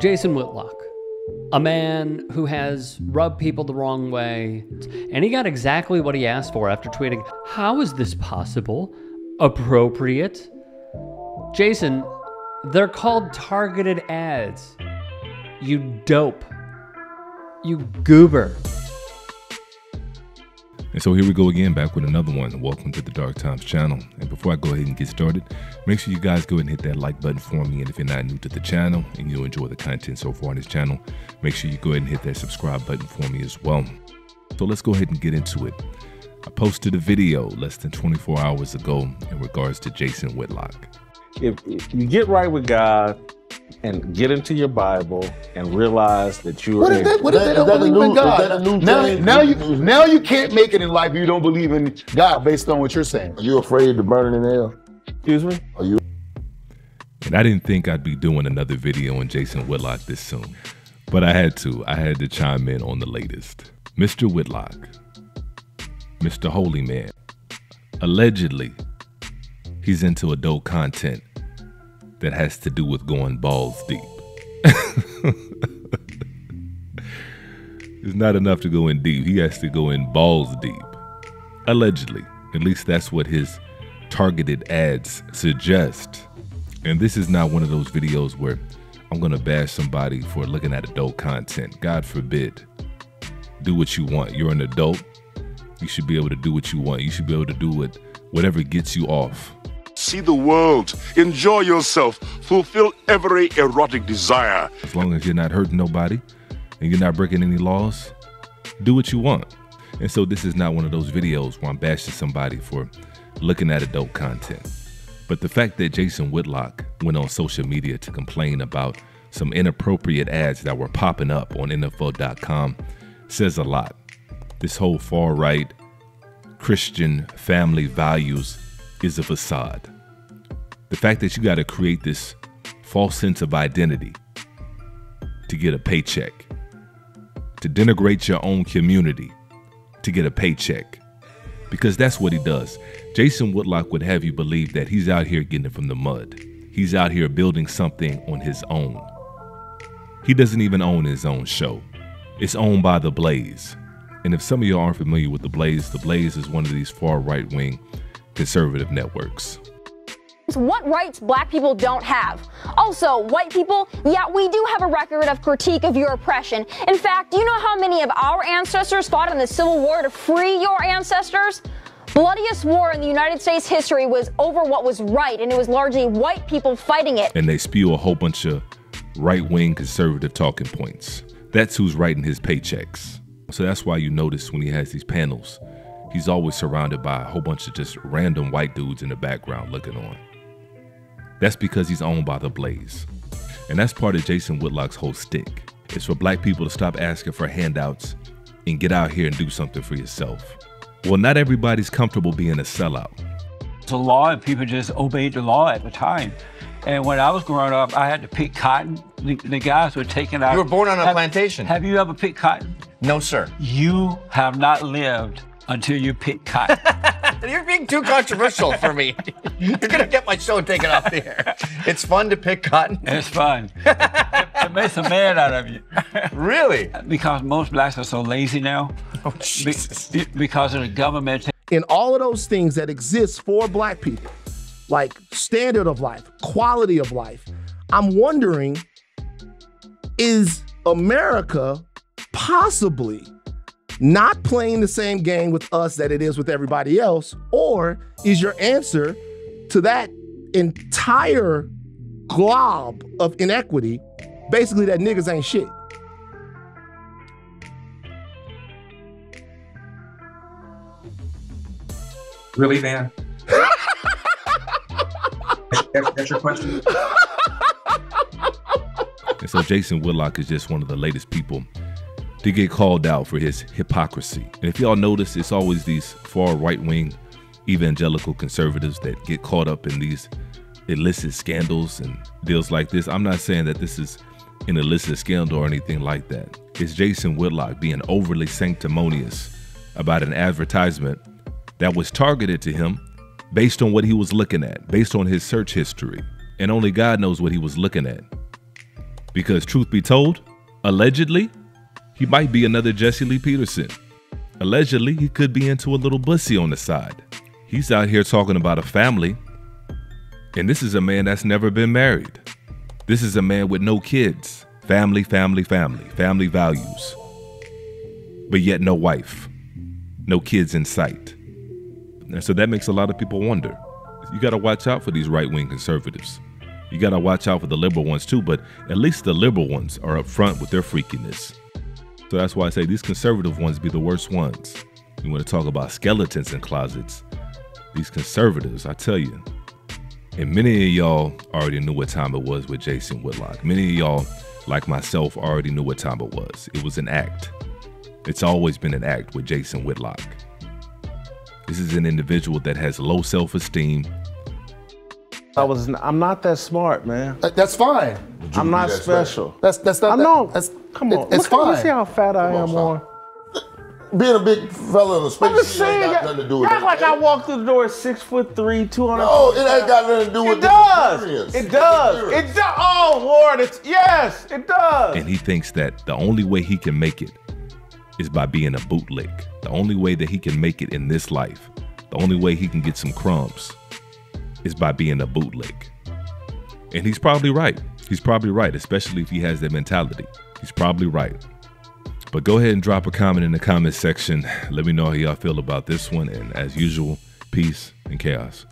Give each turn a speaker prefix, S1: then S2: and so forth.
S1: Jason Whitlock, a man who has rubbed people the wrong way, and he got exactly what he asked for after tweeting, How is this possible? Appropriate? Jason, they're called targeted ads. You dope. You goober.
S2: And so here we go again, back with another one. Welcome to the Dark Times channel. And before I go ahead and get started, make sure you guys go ahead and hit that like button for me. And if you're not new to the channel and you enjoy the content so far on this channel, make sure you go ahead and hit that subscribe button for me as well. So let's go ahead and get into it. I posted a video less than 24 hours ago in regards to Jason Whitlock.
S3: If, if you get right with God, and get into your Bible and realize that you are.
S4: What is that? What is that? Don't believe in God. Now, now you now you can't make it in life if you don't believe in God based on what you're saying.
S5: Are you afraid to burn in hell?
S3: Excuse me.
S5: Are you?
S2: And I didn't think I'd be doing another video on Jason Whitlock this soon, but I had to. I had to chime in on the latest. Mr. Whitlock, Mr. Holy Man, allegedly, he's into adult content that has to do with going balls deep. it's not enough to go in deep. He has to go in balls deep. Allegedly. At least that's what his targeted ads suggest. And this is not one of those videos where I'm going to bash somebody for looking at adult content. God forbid. Do what you want. You're an adult. You should be able to do what you want. You should be able to do what whatever gets you off
S6: see the world, enjoy yourself, fulfill every erotic desire.
S2: As long as you're not hurting nobody and you're not breaking any laws, do what you want. And so this is not one of those videos where I'm bashing somebody for looking at adult content. But the fact that Jason Whitlock went on social media to complain about some inappropriate ads that were popping up on NFL.com says a lot. This whole far right Christian family values is a facade. The fact that you got to create this false sense of identity to get a paycheck, to denigrate your own community to get a paycheck, because that's what he does. Jason Whitlock would have you believe that he's out here getting it from the mud. He's out here building something on his own. He doesn't even own his own show. It's owned by The Blaze. And if some of you aren't familiar with The Blaze, The Blaze is one of these far right wing conservative networks.
S7: What rights black people don't have. Also, white people, yeah, we do have a record of critique of your oppression. In fact, do you know how many of our ancestors fought in the Civil War to free your ancestors? Bloodiest war in the United States history was over what was right, and it was largely white people fighting it.
S2: And they spew a whole bunch of right wing conservative talking points. That's who's writing his paychecks. So that's why you notice when he has these panels he's always surrounded by a whole bunch of just random white dudes in the background looking on. That's because he's owned by the Blaze. And that's part of Jason Whitlock's whole stick. It's for black people to stop asking for handouts and get out here and do something for yourself. Well, not everybody's comfortable being a sellout.
S8: It's a law and people just obeyed the law at the time. And when I was growing up, I had to pick cotton. The, the guys were taking out.
S9: You were born on a
S8: have,
S9: plantation.
S8: Have you ever picked cotton?
S9: No, sir.
S8: You have not lived until you pick cotton.
S9: You're being too controversial for me. You're gonna get my show taken off the air. It's fun to pick cotton.
S8: It's fun. it makes a man out of you.
S9: Really?
S8: Because most blacks are so lazy now.
S9: Oh, Jesus.
S8: Be- because of the government.
S10: In all of those things that exist for black people, like standard of life, quality of life, I'm wondering, is America possibly not playing the same game with us that it is with everybody else? Or is your answer to that entire glob of inequity basically that niggas ain't shit?
S11: Really, man? that's, that's your question?
S2: And so Jason Whitlock is just one of the latest people to get called out for his hypocrisy. And if y'all notice, it's always these far right wing evangelical conservatives that get caught up in these illicit scandals and deals like this. I'm not saying that this is an illicit scandal or anything like that. It's Jason Whitlock being overly sanctimonious about an advertisement that was targeted to him based on what he was looking at, based on his search history. And only God knows what he was looking at. Because, truth be told, allegedly, he might be another Jesse Lee Peterson. Allegedly, he could be into a little bussy on the side. He's out here talking about a family, and this is a man that's never been married. This is a man with no kids. Family, family, family, family values. But yet, no wife, no kids in sight. And so that makes a lot of people wonder. You got to watch out for these right wing conservatives. You got to watch out for the liberal ones too, but at least the liberal ones are up front with their freakiness. So that's why I say these conservative ones be the worst ones. You want to talk about skeletons in closets. These conservatives, I tell you. And many of y'all already knew what time it was with Jason Whitlock. Many of y'all, like myself, already knew what time it was. It was an act. It's always been an act with Jason Whitlock. This is an individual that has low self esteem,
S3: I was. I'm not that smart, man.
S4: Uh, that's fine.
S3: I'm not special.
S4: That's that's not.
S3: I
S4: that-
S3: know.
S4: That's
S3: Come on.
S4: it- it's
S3: Look at-
S4: fine.
S3: You see how fat I
S4: Come
S3: am,
S4: son.
S3: on.
S4: Being a big fella in a
S3: I'm
S4: space
S3: just
S4: ain't
S3: saying.
S4: got nothing to do with
S3: act like I
S4: anything.
S3: walked through the door at six foot three, two hundred.
S4: No, it ain't got nothing to do with
S3: It
S4: this
S3: does.
S4: experience.
S3: It does.
S4: Experience.
S3: It does. Oh Lord, it's yes, it does.
S2: and he thinks that the only way he can make it is by being a bootleg. The only way that he can make it in this life, the only way he can get some crumbs, is by being a bootleg. And he's probably right. He's probably right, especially if he has that mentality. He's probably right. But go ahead and drop a comment in the comment section. Let me know how y'all feel about this one. And as usual, peace and chaos.